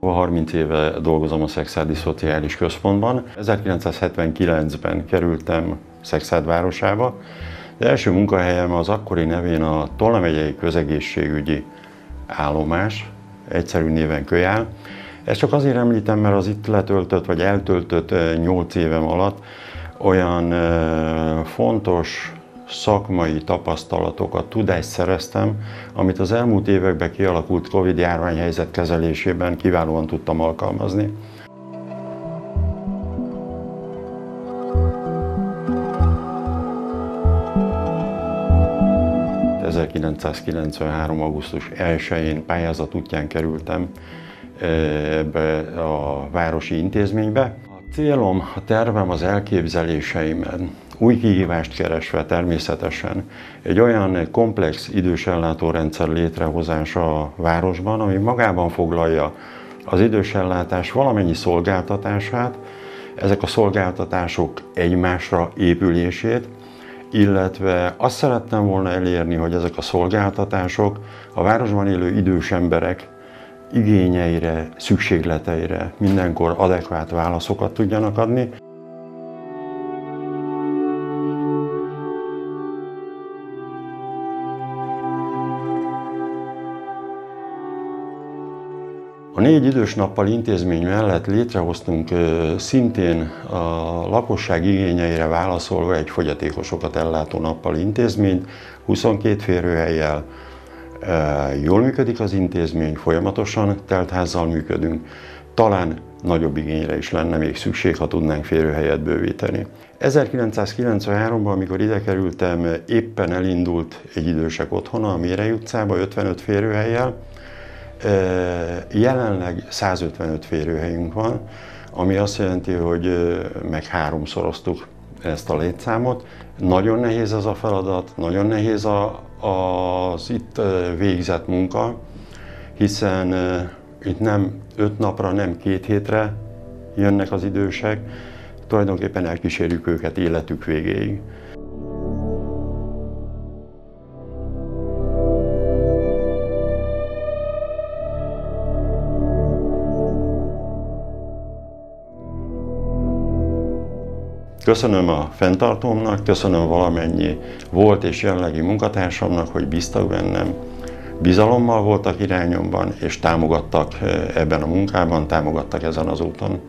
30 éve dolgozom a Szexádi Szociális Központban. 1979-ben kerültem Szexád városába. Az első munkahelyem az akkori nevén a Tolna közegészségügyi állomás, egyszerű néven Kölyál. Ezt csak azért említem, mert az itt letöltött vagy eltöltött 8 évem alatt olyan fontos szakmai tapasztalatokat, tudást szereztem, amit az elmúlt években kialakult Covid járványhelyzet kezelésében kiválóan tudtam alkalmazni. ...1993. augusztus 1-én pályázat útján kerültem ebbe a városi intézménybe. Célom, a tervem, az elképzeléseimben új kihívást keresve természetesen egy olyan komplex idős ellátórendszer létrehozása a városban, ami magában foglalja az idős ellátás valamennyi szolgáltatását, ezek a szolgáltatások egymásra épülését, illetve azt szerettem volna elérni, hogy ezek a szolgáltatások a városban élő idős emberek igényeire, szükségleteire mindenkor adekvát válaszokat tudjanak adni. A négy idős nappal intézmény mellett létrehoztunk szintén a lakosság igényeire válaszolva egy fogyatékosokat ellátó nappal intézményt, 22 férőhelyjel. Jól működik az intézmény, folyamatosan teltházzal működünk. Talán nagyobb igényre is lenne még szükség, ha tudnánk férőhelyet bővíteni. 1993-ban, amikor ide kerültem, éppen elindult egy idősek otthona a Mérei utcába 55 férőhelyjel, Jelenleg 155 férőhelyünk van, ami azt jelenti, hogy meg háromszoroztuk ezt a létszámot. Nagyon nehéz ez a feladat, nagyon nehéz a, az itt végzett munka, hiszen itt nem öt napra, nem két hétre jönnek az idősek, tulajdonképpen elkísérjük őket életük végéig. Köszönöm a fenntartómnak, köszönöm valamennyi volt és jelenlegi munkatársamnak, hogy bíztak bennem, bizalommal voltak irányomban, és támogattak eh, ebben a munkában, támogattak ezen az úton.